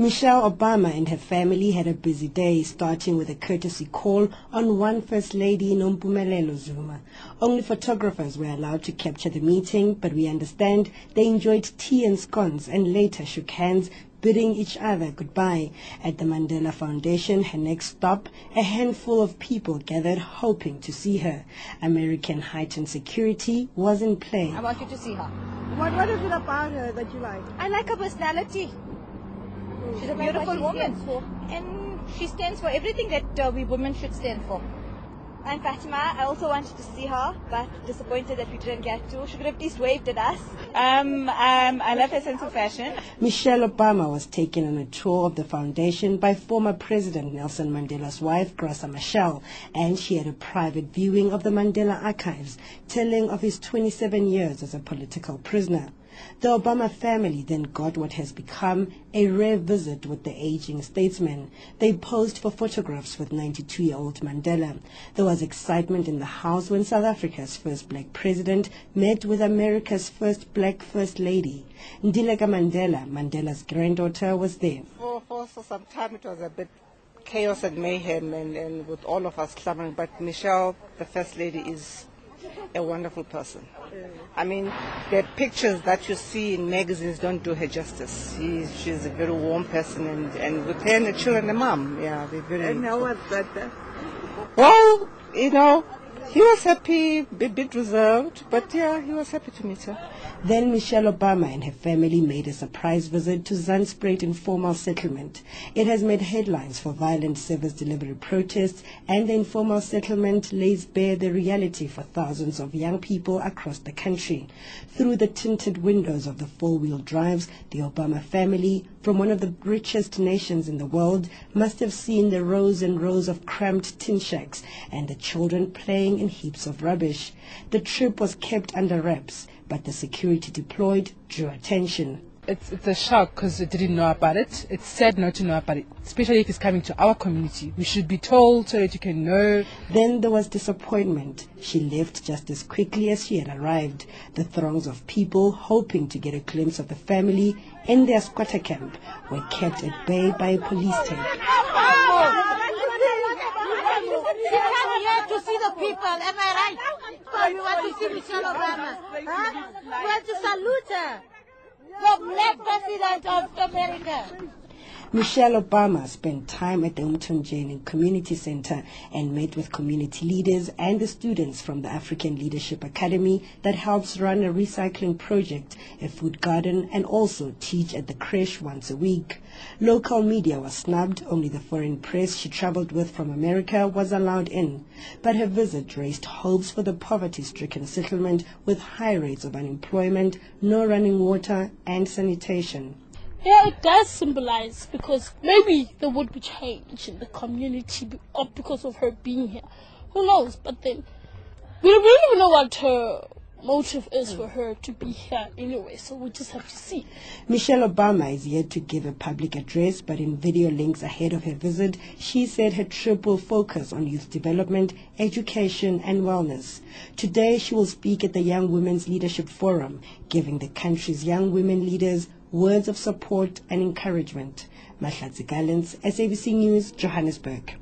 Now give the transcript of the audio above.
Michelle Obama and her family had a busy day, starting with a courtesy call on one First Lady Nompumelelo Zuma. Only photographers were allowed to capture the meeting, but we understand they enjoyed tea and scones and later shook hands bidding each other goodbye. At the Mandela Foundation, her next stop, a handful of people gathered hoping to see her. American heightened security was in play. I want you to see her. What, what is it about her that you like? I like her personality. She's a beautiful she woman. And she stands for everything that uh, we women should stand for. I'm Fatima. I also wanted to see her, but disappointed that we didn't get to. She could have at least waved at us. Um, um, I love her sense of fashion. Michelle Obama was taken on a tour of the foundation by former President Nelson Mandela's wife, Graça Machel, and she had a private viewing of the Mandela archives, telling of his 27 years as a political prisoner. The Obama family then got what has become a rare visit with the aging statesman. They posed for photographs with 92-year-old Mandela. There was excitement in the house when South Africa's first black president met with America's first black first lady. Ndileka Mandela, Mandela's granddaughter, was there. For, for, some time it was a bit chaos and mayhem and, and with all of us clamoring, but Michelle, the First Lady, is a wonderful person. I mean, the pictures that you see in magazines don't do her justice. She, she's a very warm person, and, and with her and the children, the mom, yeah, they're very. And how was that? Well, you know, he was happy, a bit reserved, but yeah, he was happy to meet her. Then Michelle Obama and her family made a surprise visit to Zandspruit informal settlement. It has made headlines for violent service delivery protests, and the informal settlement lays bare the reality for thousands of young people across the country. Through the tinted windows of the four-wheel drives, the Obama family, from one of the richest nations in the world, must have seen the rows and rows of cramped tin shacks and the children playing in heaps of rubbish. The trip was kept under wraps, but the security deployed drew attention. It's, it's a shock because we didn't know about it. It's sad not to know about it, especially if it's coming to our community. We should be told so that you can know. Then there was disappointment. She left just as quickly as she had arrived. The throngs of people hoping to get a glimpse of the family in their squatter camp were kept at bay by a police tank. She came here to see the people, am I right? So you want to see Michelle Obama? Huh? You want to salute her? The black president of America. Michelle Obama spent time at the Umthonjeni Community Center and met with community leaders and the students from the African Leadership Academy that helps run a recycling project, a food garden, and also teach at the creche once a week. Local media was snubbed, only the foreign press she traveled with from America was allowed in. But her visit raised hopes for the poverty-stricken settlement with high rates of unemployment, no running water, and sanitation. Yeah, it does symbolize because maybe there would be change in the community because of her being here. Who knows? But then we don't even know what her motive is for her to be here anyway. So we just have to see. Michelle Obama is yet to give a public address, but in video links ahead of her visit, she said her trip will focus on youth development, education, and wellness. Today, she will speak at the Young Women's Leadership Forum, giving the country's young women leaders words of support and encouragement. Mahlatsi Gallants, SABC News, Johannesburg.